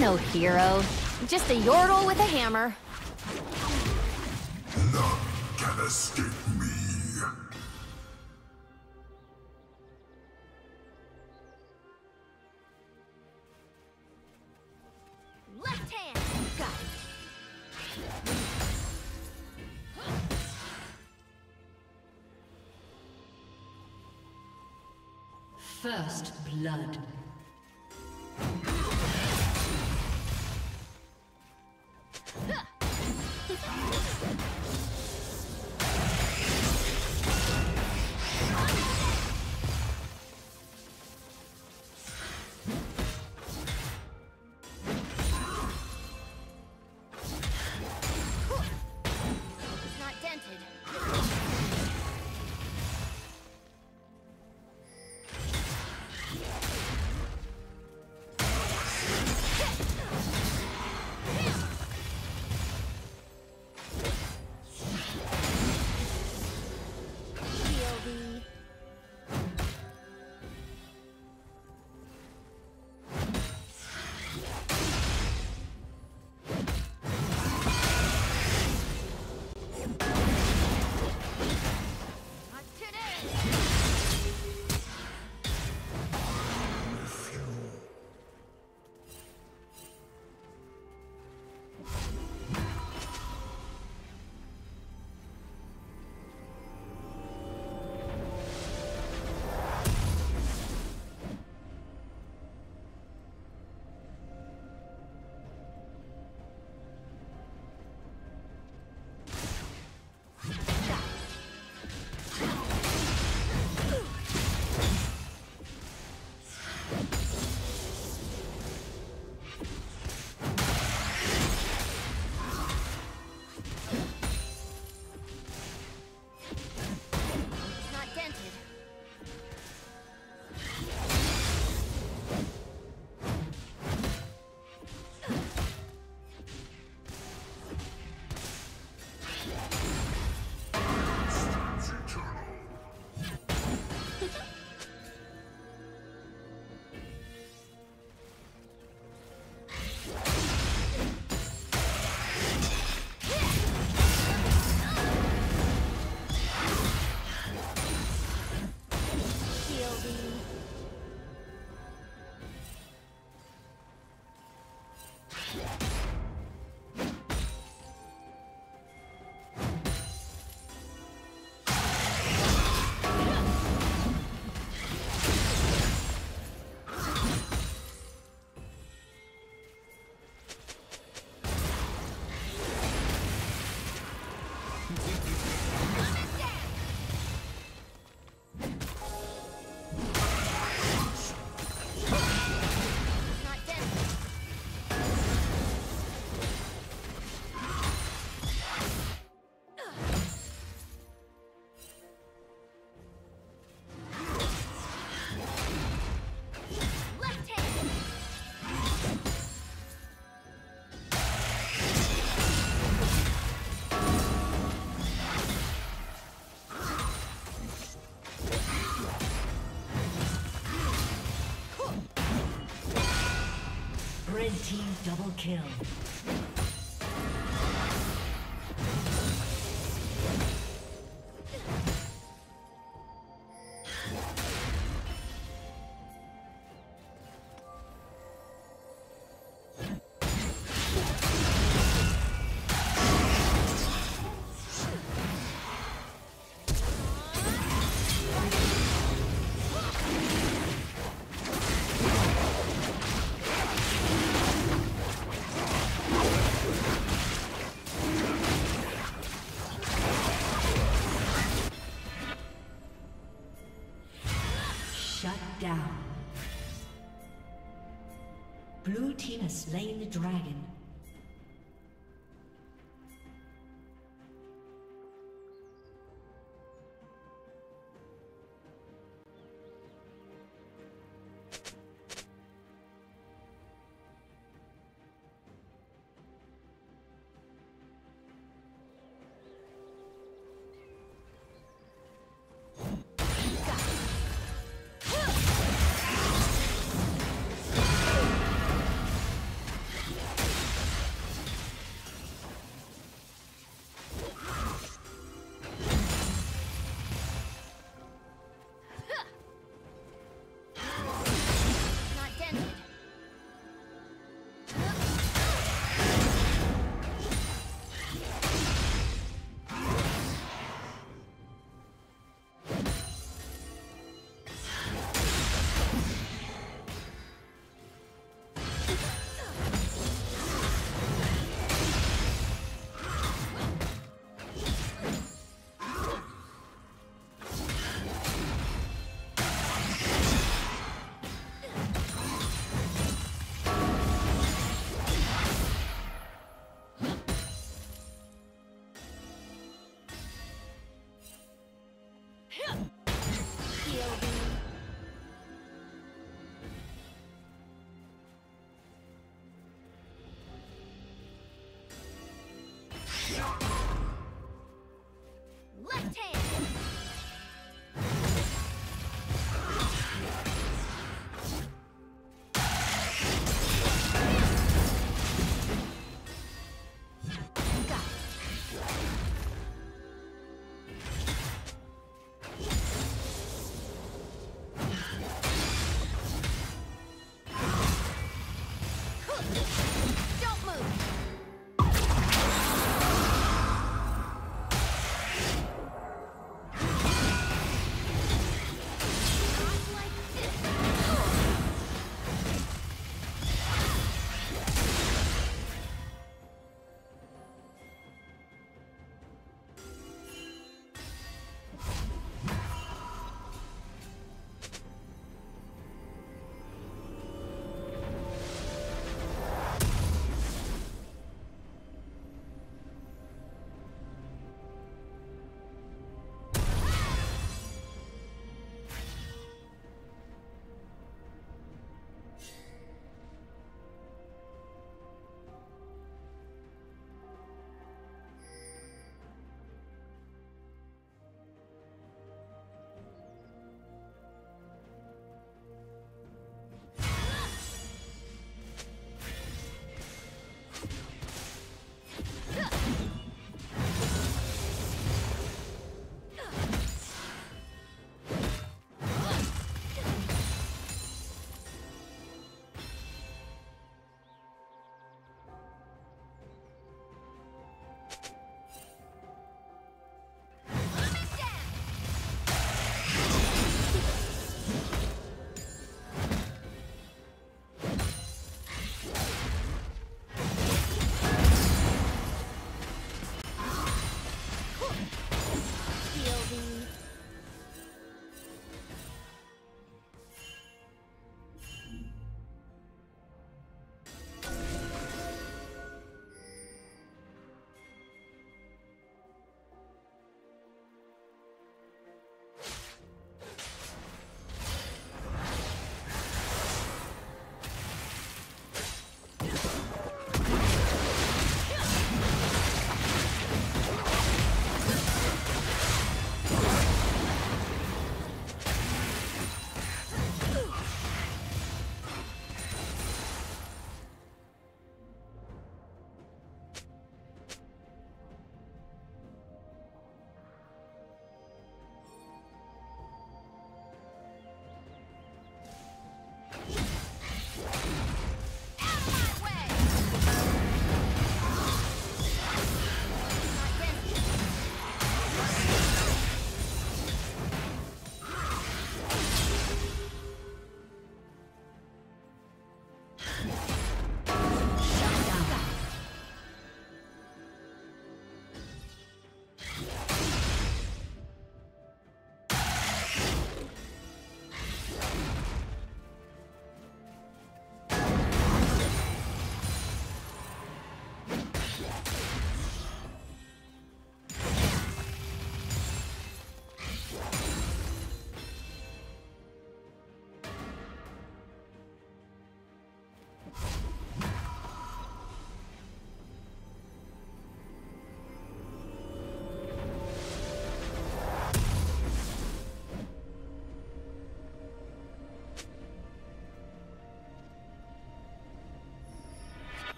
no hero. Just a yordle with a hammer. None can escape me. Left hand! Got it. First blood. Double kill. Slain the dragon.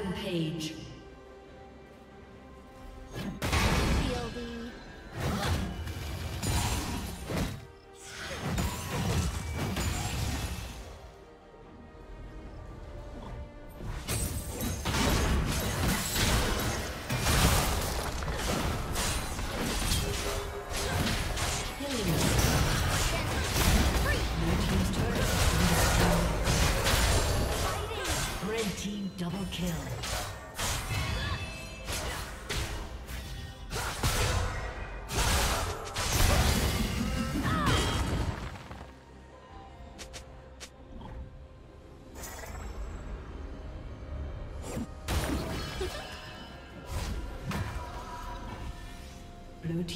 Rampage.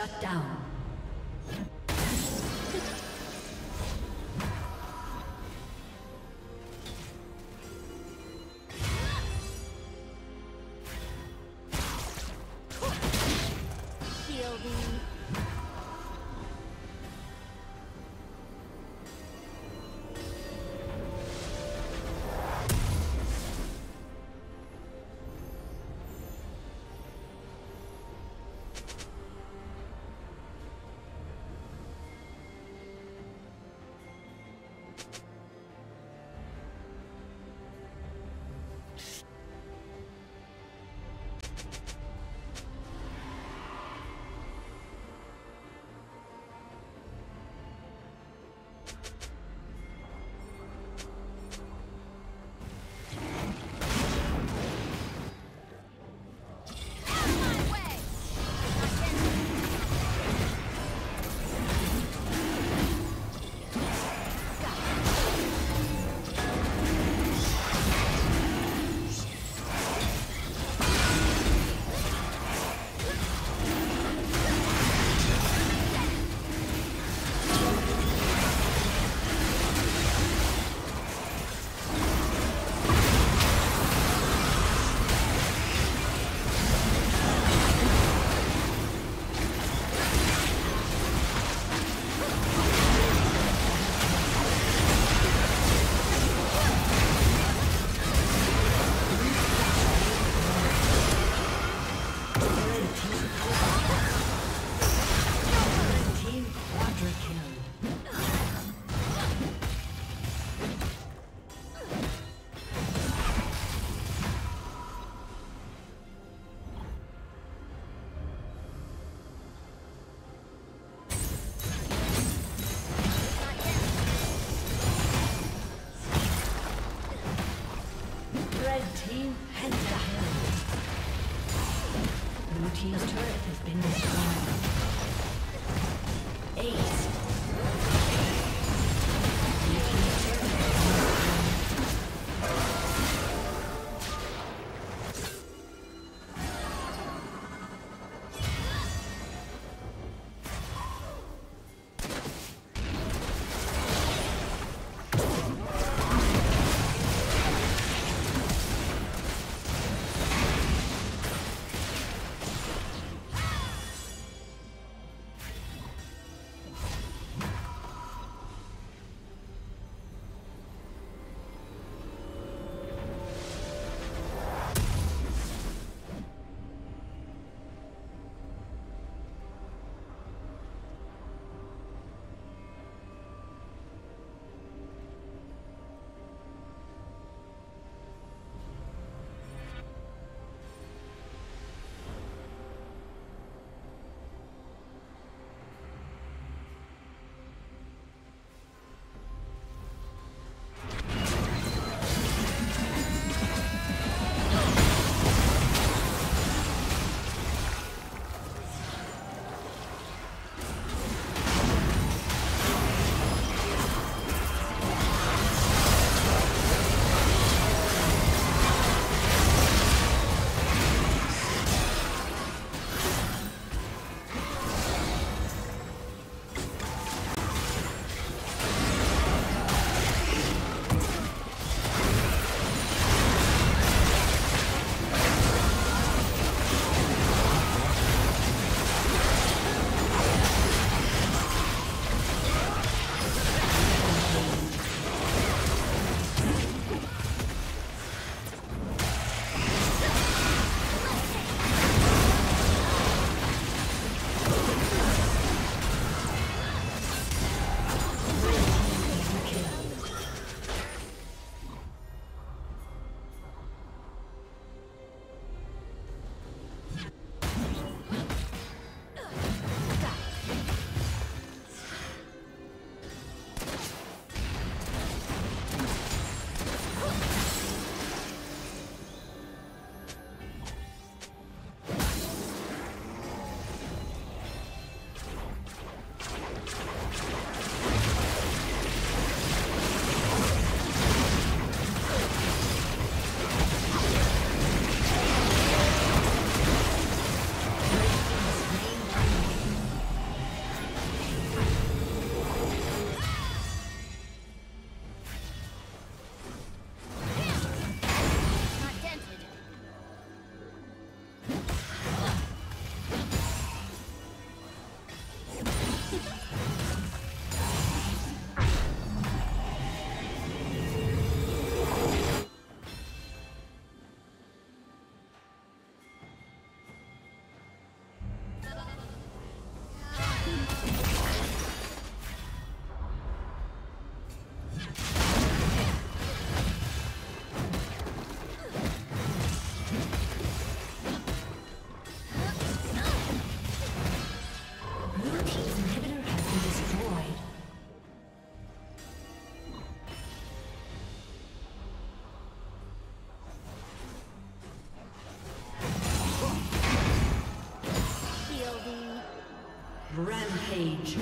Shut down. Rampage.